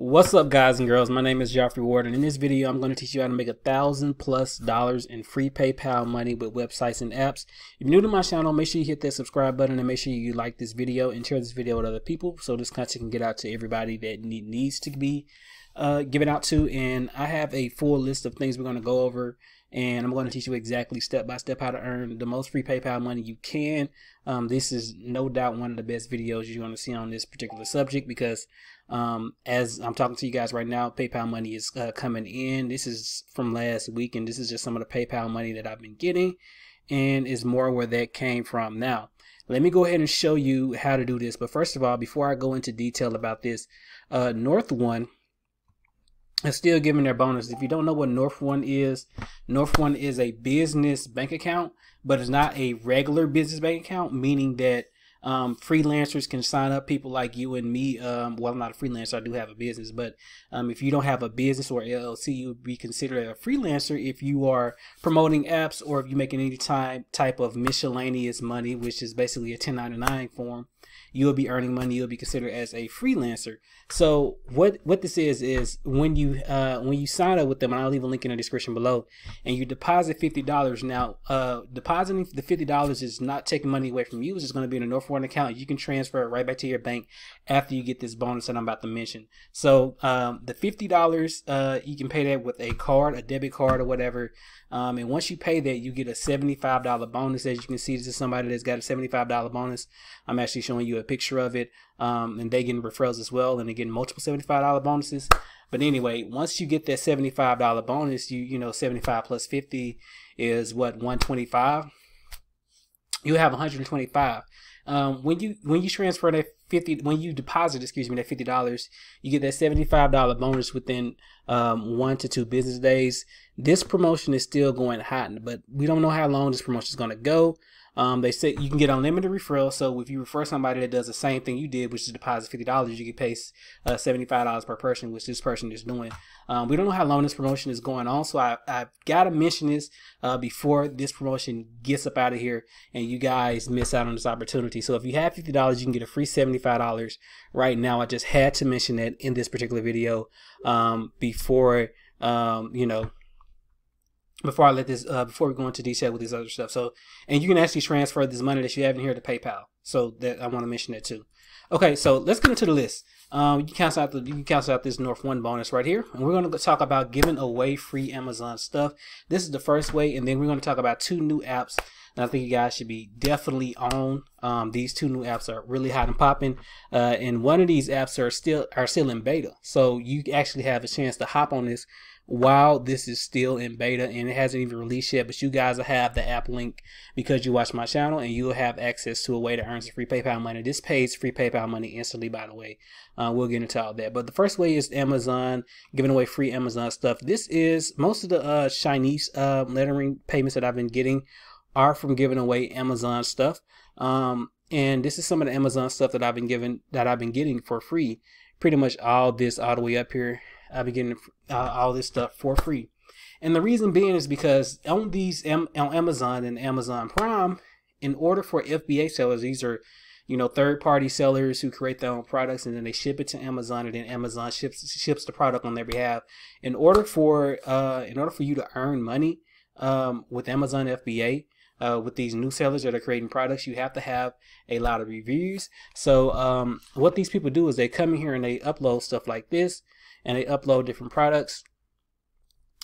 What's up guys and girls, my name is Jaffry Ward and in this video I'm going to teach you how to make a thousand plus dollars in free PayPal money with websites and apps. If you're new to my channel, make sure you hit that subscribe button and make sure you like this video and share this video with other people so this content can get out to everybody that need, needs to be uh, given out to. And I have a full list of things we're going to go over and I'm going to teach you exactly step by step how to earn the most free PayPal money you can. Um, this is no doubt one of the best videos you're going to see on this particular subject because um, as I'm talking to you guys right now, PayPal money is uh, coming in. This is from last week, and this is just some of the PayPal money that I've been getting, and is more where that came from. Now, let me go ahead and show you how to do this. But first of all, before I go into detail about this, uh, North One is still giving their bonus. If you don't know what North One is, North One is a business bank account, but it's not a regular business bank account, meaning that um, freelancers can sign up. People like you and me. Um, well, I'm not a freelancer. I do have a business, but um, if you don't have a business or LLC, you would be considered a freelancer if you are promoting apps or if you're making any type type of miscellaneous money, which is basically a 1099 form you'll be earning money. You'll be considered as a freelancer. So what what this is is when you uh, when you sign up with them, and I'll leave a link in the description below, and you deposit fifty dollars. Now, uh, depositing the fifty dollars is not taking money away from you. It's just going to be in a North One account. You can transfer it right back to your bank after you get this bonus that I'm about to mention. So um, the fifty dollars, uh, you can pay that with a card, a debit card, or whatever. Um, and once you pay that, you get a $75 bonus. As you can see, this is somebody that's got a $75 bonus. I'm actually showing you a picture of it. Um, and they getting referrals as well, and they're getting multiple $75 bonuses. But anyway, once you get that $75 bonus, you you know 75 plus 50 is what 125. You have 125. Um, when you when you transfer that 50 when you deposit excuse me that $50 you get that $75 bonus within um, one to two business days. This promotion is still going hot but we don't know how long this promotion is going to go um, they said you can get unlimited referrals. So if you refer somebody that does the same thing you did, which is deposit fifty dollars, you can pay uh, seventy five dollars per person, which this person is doing. Um, we don't know how long this promotion is going on, so I, I've got to mention this uh, before this promotion gets up out of here and you guys miss out on this opportunity. So if you have fifty dollars, you can get a free seventy five dollars right now. I just had to mention that in this particular video um, before um, you know before I let this uh, before we go into detail with this other stuff. So and you can actually transfer this money that you have in here to PayPal. So that I want to mention that too. Okay, so let's get into the list. Um, you can cancel out the you can cancel out this North One bonus right here, and we're going to talk about giving away free Amazon stuff. This is the first way, and then we're going to talk about two new apps I think you guys should be definitely on. Um, these two new apps are really hot and popping, uh, and one of these apps are still are still in beta, so you actually have a chance to hop on this while this is still in beta and it hasn't even released yet but you guys will have the app link because you watch my channel and you'll have access to a way to earn some free paypal money. This pays free paypal money instantly by the way. Uh, we'll get into all that. But the first way is amazon giving away free amazon stuff. This is most of the uh, chinese uh, lettering payments that i've been getting are from giving away amazon stuff. Um, and this is some of the amazon stuff that i've been given that i've been getting for free. Pretty much all this all the way up here I'll be getting uh, all this stuff for free. And the reason being is because on these on Amazon and Amazon Prime, in order for FBA sellers, these are you know third party sellers who create their own products and then they ship it to Amazon and then Amazon ships ships the product on their behalf. In order for uh, in order for you to earn money um, with Amazon FBA, uh, with these new sellers that are creating products, you have to have a lot of reviews. So um, what these people do is they come in here and they upload stuff like this and they upload different products.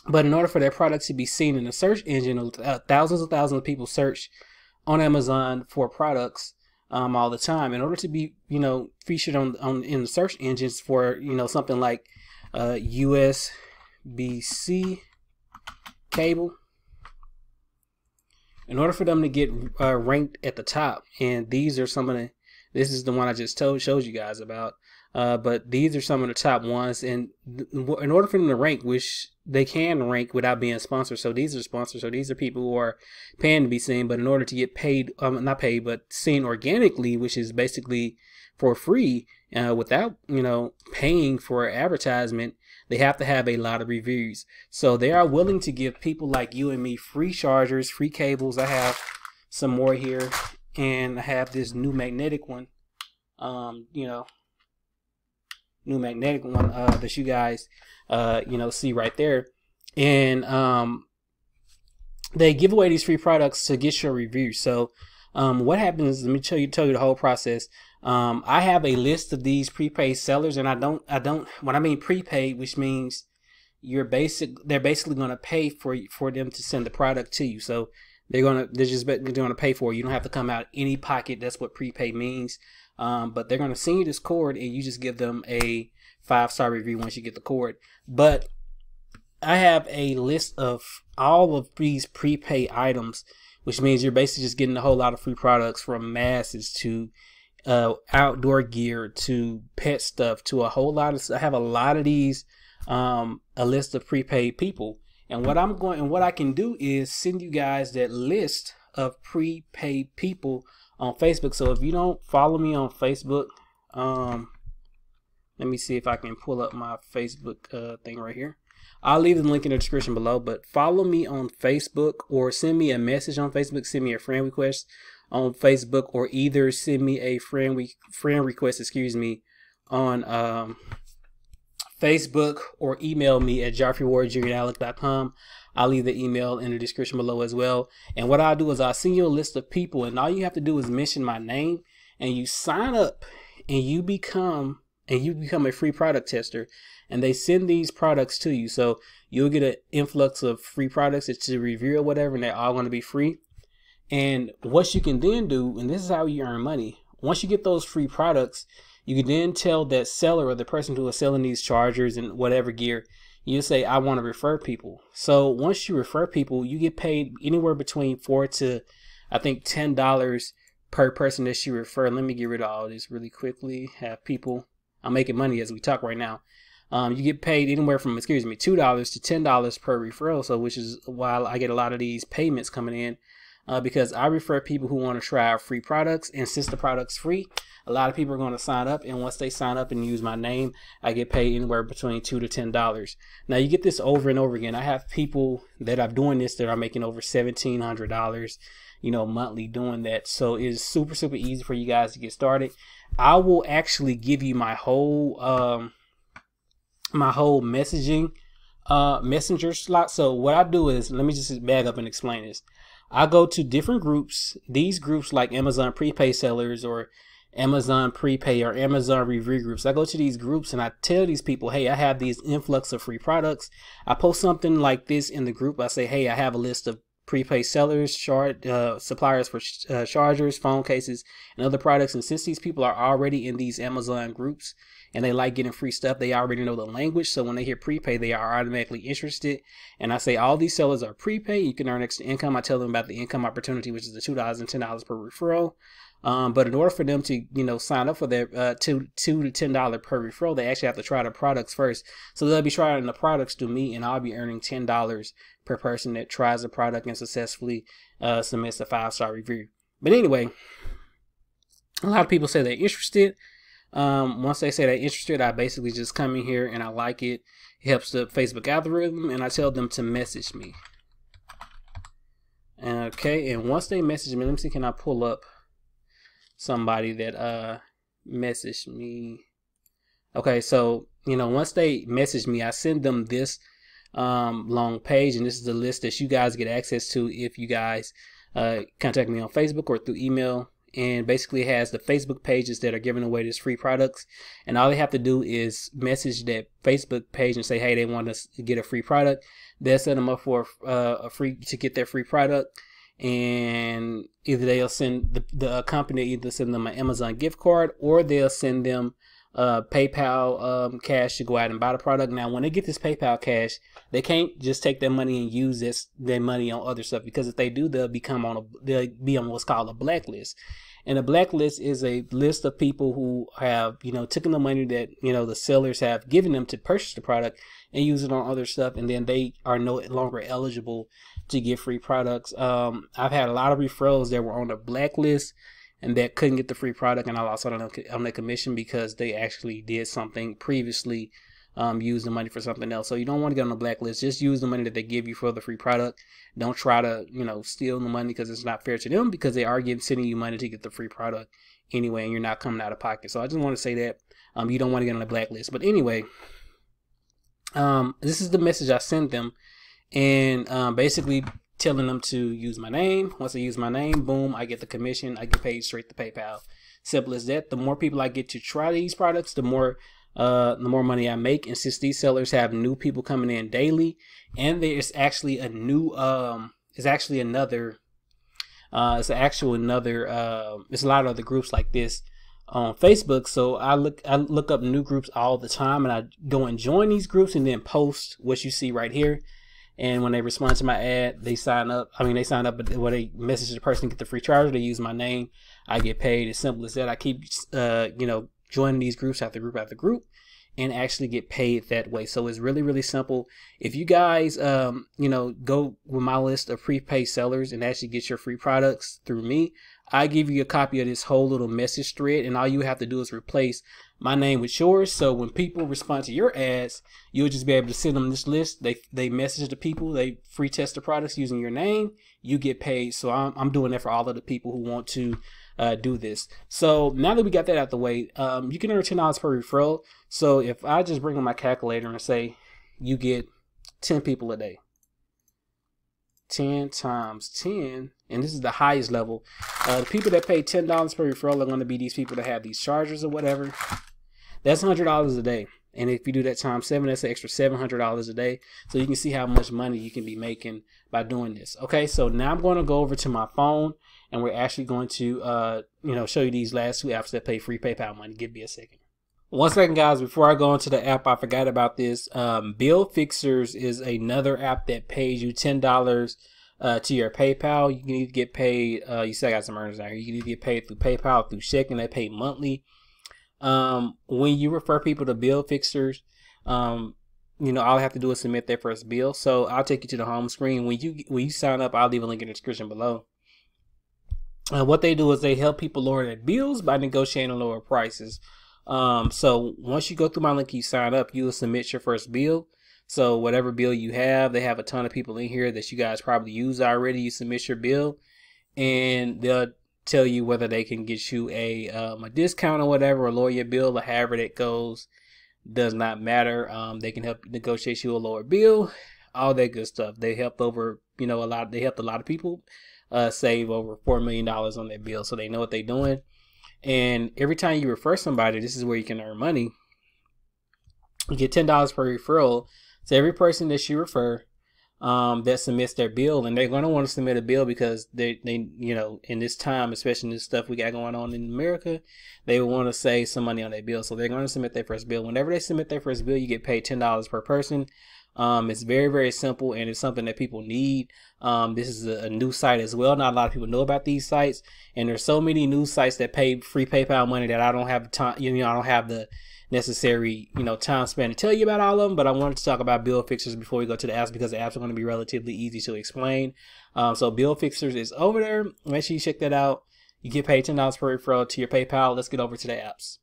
But in order for their products to be seen in the search engine, uh, thousands and thousands of people search on Amazon for products um, all the time. In order to be, you know, featured on on in the search engines for, you know, something like uh, USB-C cable, in order for them to get uh, ranked at the top, and these are some of the, this is the one I just told showed you guys about. Uh, but these are some of the top ones, and in order for them to rank, which they can rank without being sponsored, so these are sponsors. So these are people who are paying to be seen, but in order to get paid, um, not paid, but seen organically, which is basically for free, uh, without you know paying for advertisement, they have to have a lot of reviews. So they are willing to give people like you and me free chargers, free cables. I have some more here, and I have this new magnetic one. Um, you know, new magnetic one uh, that you guys uh, you know see right there, and um, they give away these free products to get your review. So um, what happens? Let me tell you tell you the whole process. Um, I have a list of these prepaid sellers, and I don't I don't when I mean prepaid, which means you're basic they're basically going to pay for for them to send the product to you. So they're gonna they're just they're gonna pay for it. You don't have to come out any pocket. That's what prepaid means. Um, but they're gonna send you this cord, and you just give them a five star review once you get the cord. But I have a list of all of these prepaid items, which means you're basically just getting a whole lot of free products from masses to uh, outdoor gear to pet stuff to a whole lot of. I have a lot of these, um, a list of prepaid people, and what I'm going and what I can do is send you guys that list of prepaid people on Facebook. So if you don't follow me on Facebook, um, let me see if I can pull up my Facebook uh, thing right here. I'll leave the link in the description below, but follow me on Facebook or send me a message on Facebook, send me a friend request on Facebook, or either send me a friend we friend request, excuse me, on um, Facebook or email me at joffreywardjr.com. I'll leave the email in the description below as well. And what I'll do is I'll send you a list of people, and all you have to do is mention my name, and you sign up, and you become and you become a free product tester and they send these products to you so you'll get an influx of free products it's a review or whatever and they're all going to be free and what you can then do and this is how you earn money once you get those free products you can then tell that seller or the person who is selling these chargers and whatever gear you say i want to refer people so once you refer people you get paid anywhere between four to i think ten dollars per person that you refer let me get rid of all this really quickly have people I'm making money as we talk right now. Um, you get paid anywhere from excuse me two dollars to ten dollars per referral. So which is why I get a lot of these payments coming in uh, because I refer people who want to try our free products. And since the product's free, a lot of people are going to sign up. And once they sign up and use my name, I get paid anywhere between two to ten dollars. Now you get this over and over again. I have people that I'm doing this that are making over seventeen hundred dollars you know, monthly doing that. So it's super, super easy for you guys to get started. I will actually give you my whole, um, my whole messaging, uh, messenger slot. So what I do is, let me just back up and explain this. I go to different groups. These groups like Amazon prepay sellers or Amazon prepay or Amazon review groups. I go to these groups and I tell these people, hey, I have these influx of free products. I post something like this in the group. I say, hey, I have a list of prepaid sellers, shard, uh, suppliers for uh, chargers, phone cases, and other products. And since these people are already in these Amazon groups and they like getting free stuff, they already know the language. So when they hear prepay, they are automatically interested. And I say all these sellers are prepaid. You can earn extra income. I tell them about the income opportunity, which is the two dollars and ten dollars per referral. Um, but in order for them to, you know, sign up for their uh, two two to ten dollar per referral, they actually have to try the products first. So they'll be trying the products to me, and I'll be earning ten dollars per person that tries the product and successfully uh, submits a five star review. But anyway, a lot of people say they're interested. Um, once they say they're interested, I basically just come in here and I like it. It helps the Facebook algorithm, and I tell them to message me. Okay, and once they message me, let me see, can I pull up? Somebody that uh messaged me. Okay, so you know, once they message me, I send them this um, long page, and this is the list that you guys get access to if you guys uh, contact me on Facebook or through email. And basically, has the Facebook pages that are giving away this free products, and all they have to do is message that Facebook page and say, "Hey, they want to get a free product." They'll set them up for uh, a free to get their free product and either they'll send the, the company either send them an Amazon gift card or they'll send them uh, PayPal um, cash to go out and buy the product. Now, when they get this PayPal cash, they can't just take their money and use this their money on other stuff because if they do, they'll become on a they'll be on what's called a blacklist. And a blacklist is a list of people who have, you know, taken the money that, you know, the sellers have given them to purchase the product and use it on other stuff. And then they are no longer eligible to get free products. Um, I've had a lot of referrals that were on the blacklist and that couldn't get the free product. And I lost out on, on the commission because they actually did something previously um, use the money for something else. So you don't want to get on the blacklist. Just use the money that they give you for the free product. Don't try to, you know, steal the money because it's not fair to them because they are giving sending you money to get the free product anyway, and you're not coming out of pocket. So I just want to say that Um, you don't want to get on the blacklist. But anyway, um, this is the message I sent them, and um, basically telling them to use my name. Once I use my name, boom, I get the commission. I get paid straight to PayPal. Simple as that. The more people I get to try these products, the more uh, the more money I make. And since these sellers have new people coming in daily, and there's actually a new um, it's actually another uh, it's actual another uh, it's a lot of other groups like this on Facebook. So I look I look up new groups all the time, and I go and join these groups, and then post what you see right here. And when they respond to my ad, they sign up. I mean, they sign up, but when they message the person, get the free charger, they use my name. I get paid. As simple as that. I keep, uh, you know, joining these groups after group after group and actually get paid that way. So it's really, really simple. If you guys, um, you know, go with my list of prepaid sellers and actually get your free products through me, I give you a copy of this whole little message thread, and all you have to do is replace my name with yours. So when people respond to your ads, you'll just be able to send them this list. They they message the people, they free test the products using your name. You get paid. So I'm I'm doing that for all of the people who want to uh, do this. So now that we got that out the way, um, you can earn ten dollars per referral. So if I just bring in my calculator and say you get ten people a day, ten times ten, and this is the highest level. Uh, the people that pay ten dollars per referral are going to be these people that have these chargers or whatever. That's hundred dollars a day. And if you do that times seven, that's an extra seven hundred dollars a day. So you can see how much money you can be making by doing this. Okay, so now I'm going to go over to my phone and we're actually going to uh, you know show you these last two apps that pay free PayPal money. Give me a second. One second, guys. Before I go into the app, I forgot about this. Um, Bill Fixers is another app that pays you ten dollars uh, to your PayPal. You can either get paid. Uh, you see, I got some earners out here. You can either get paid through PayPal, through checking. They pay monthly. Um, when you refer people to Bill Fixers, um, you know, all I have to do is submit their first bill. So I'll take you to the home screen. When you when you sign up, I'll leave a link in the description below. Uh, what they do is they help people lower their bills by negotiating lower prices. Um, so once you go through my link, you sign up, you will submit your first bill. So whatever bill you have, they have a ton of people in here that you guys probably use already. You submit your bill, and they'll tell you whether they can get you a um, a discount or whatever, or lower your bill, or however that goes. Does not matter. Um, they can help negotiate you a lower bill, all that good stuff. They helped over, you know, a lot. They helped a lot of people uh, save over four million dollars on their bill, so they know what they're doing. And every time you refer somebody, this is where you can earn money. You get ten dollars per referral. So every person that you refer um, that submits their bill, and they're going to want to submit a bill because they, they, you know, in this time, especially in this stuff we got going on in America, they want to save some money on their bill. So they're going to submit their first bill. Whenever they submit their first bill, you get paid ten dollars per person. Um, it's very, very simple and it's something that people need. Um, this is a, a, new site as well. Not a lot of people know about these sites, and there's so many new sites that pay free PayPal money that I don't have time. You know, I don't have the necessary you know time span to tell you about all of them. But I wanted to talk about bill fixers before we go to the apps because the apps are going to be relatively easy to explain. Um, so bill fixers is over there. Make sure you check that out. You get paid ten dollars per referral to your PayPal. Let's get over to the apps.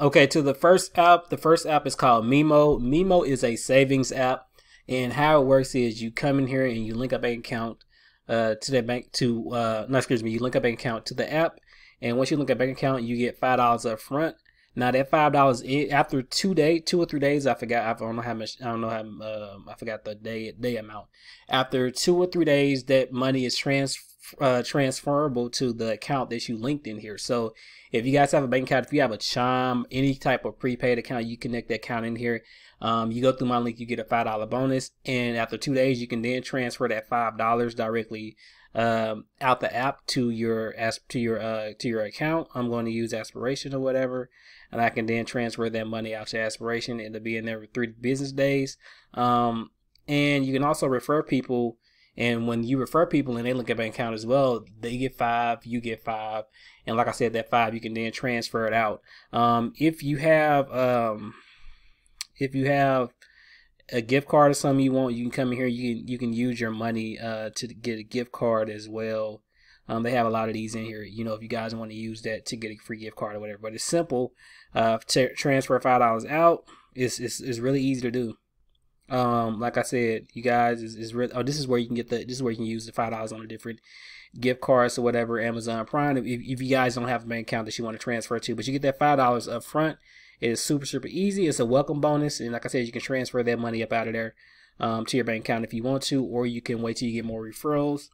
Okay, to the first app. The first app is called Meemo. Meemo is a savings app, and how it works is you come in here and you link a bank account uh, to that bank to uh, no, excuse me, you link a bank account to the app, and once you link a bank account, you get five dollars up front. Now that five dollars after two day, two or three days, I forgot. I don't know how much. I don't know how. Um, I forgot the day day amount. After two or three days, that money is trans uh, transferable to the account that you linked in here. So if you guys have a bank account, if you have a Chime, any type of prepaid account, you connect that account in here. Um, you go through my link, you get a five dollar bonus, and after two days, you can then transfer that five dollars directly um, out the app to your to your uh, to your account. I'm going to use Aspiration or whatever, and I can then transfer that money out to Aspiration. It'll be in there for three business days. Um, and you can also refer people and when you refer people and they look at bank account as well, they get five, you get five. And like I said, that five you can then transfer it out. Um, if you have um, if you have a gift card or something you want, you can come in here. You can you can use your money uh, to get a gift card as well. Um, they have a lot of these in here. You know, if you guys want to use that to get a free gift card or whatever. But it's simple. Uh, to transfer five dollars out. It's, it's it's really easy to do. Um, like I said, you guys is, is oh this is where you can get the this is where you can use the five dollars on a different gift cards or whatever Amazon Prime. If, if you guys don't have a bank account that you want to transfer to, but you get that five dollars up front. It is super super easy. It's a welcome bonus, and like I said, you can transfer that money up out of there um, to your bank account if you want to, or you can wait till you get more referrals.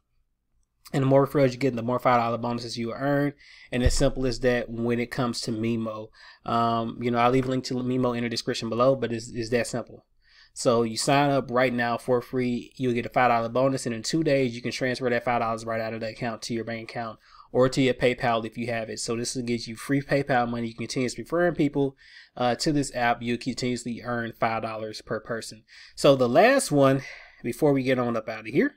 And the more referrals you get, the more five dollar bonuses you earn. And as simple as that when it comes to Meemo. Um, you know, I'll leave a link to Meemo in the description below, but it's, it's that simple. So you sign up right now for free, you'll get a five dollar bonus, and in two days you can transfer that five dollars right out of the account to your bank account or to your PayPal if you have it. So this will get you free PayPal money. You continuously referring people uh, to this app. You will continuously earn five dollars per person. So the last one, before we get on up out of here,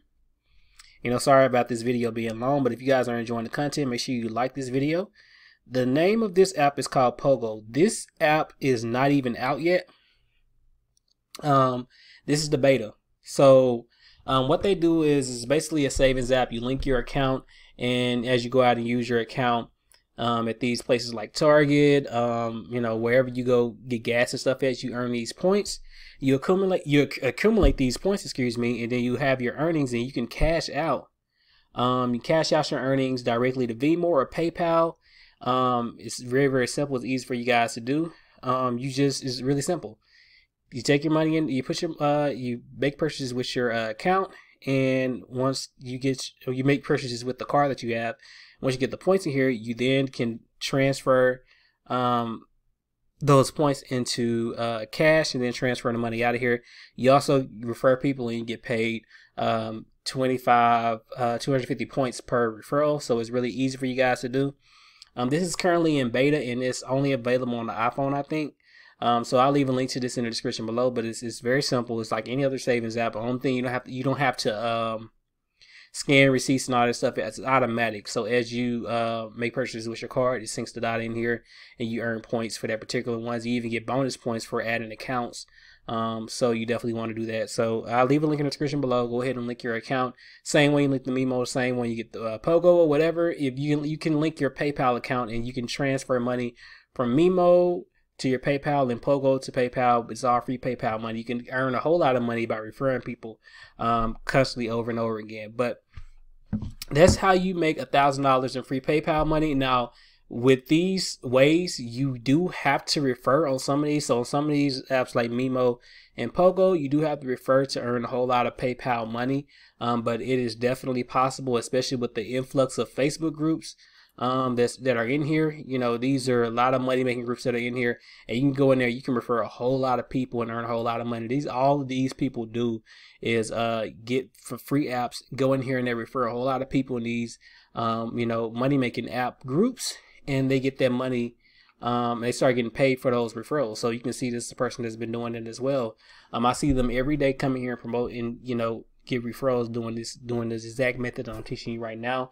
you know, sorry about this video being long, but if you guys are enjoying the content, make sure you like this video. The name of this app is called Pogo. This app is not even out yet. Um, this is the beta. So um, what they do is, is basically a savings app. You link your account, and as you go out and use your account um, at these places like Target, um, you know, wherever you go get gas and stuff at, you earn these points. You accumulate you accumulate these points, excuse me, and then you have your earnings, and you can cash out. Um, you cash out your earnings directly to Venmo or PayPal. Um, it's very very simple. It's easy for you guys to do. Um, you just it's really simple you take your money in, you put your, uh, you make purchases with your uh, account, and once you get, you make purchases with the car that you have, once you get the points in here, you then can transfer um, those points into uh, cash and then transfer the money out of here. You also refer people and you get paid um, 25, uh, 250 points per referral. So it's really easy for you guys to do. Um, this is currently in beta and it's only available on the iPhone, I think. Um, so I'll leave a link to this in the description below. But it's, it's very simple. It's like any other savings app. The only thing you don't have to, you don't have to um, scan receipts and all that stuff. It's automatic. So as you uh, make purchases with your card, it syncs the data in here, and you earn points for that particular ones. You even get bonus points for adding accounts. Um, so you definitely want to do that. So I'll leave a link in the description below. Go ahead and link your account. Same way you link the Meemo, same way you get the uh, Pogo or whatever. If you you can link your PayPal account and you can transfer money from Meemo to your PayPal and Pogo to PayPal. It's all free PayPal money. You can earn a whole lot of money by referring people um, constantly over and over again. But that's how you make a thousand dollars in free PayPal money. Now, with these ways, you do have to refer on some of these. So on some of these apps like Meemo and Pogo, you do have to refer to earn a whole lot of PayPal money. Um, but it is definitely possible, especially with the influx of Facebook groups um, that's, that are in here. You know, these are a lot of money making groups that are in here, and you can go in there. You can refer a whole lot of people and earn a whole lot of money. These all these people do is uh, get for free apps. Go in here and they refer a whole lot of people in these, um, you know, money making app groups, and they get that money. Um, they start getting paid for those referrals. So you can see this is person that's been doing it as well. Um, I see them every day coming here and promoting, you know, get referrals doing this, doing this exact method I'm teaching you right now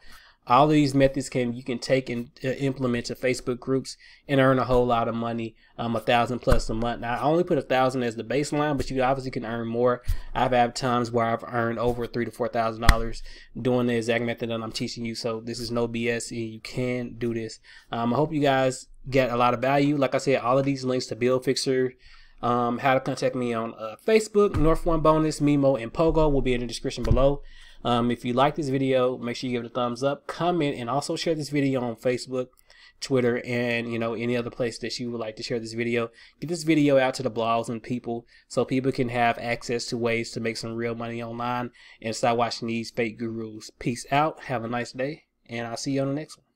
all of these methods can you can take and uh, implement to Facebook groups and earn a whole lot of money, um, a thousand plus a month. Now I only put a thousand as the baseline, but you obviously can earn more. I've had times where I've earned over three to four thousand dollars doing the exact method that I'm teaching you. So this is no BS. And you can do this. Um, I hope you guys get a lot of value. Like I said, all of these links to Bill Fixer. Um, how to contact me on uh, Facebook, North One Bonus, Meemo, and Pogo will be in the description below. Um, if you like this video, make sure you give it a thumbs up, comment, and also share this video on Facebook, Twitter, and you know any other place that you would like to share this video. Get this video out to the blogs and people so people can have access to ways to make some real money online and start watching these fake gurus. Peace out. Have a nice day, and I'll see you on the next one.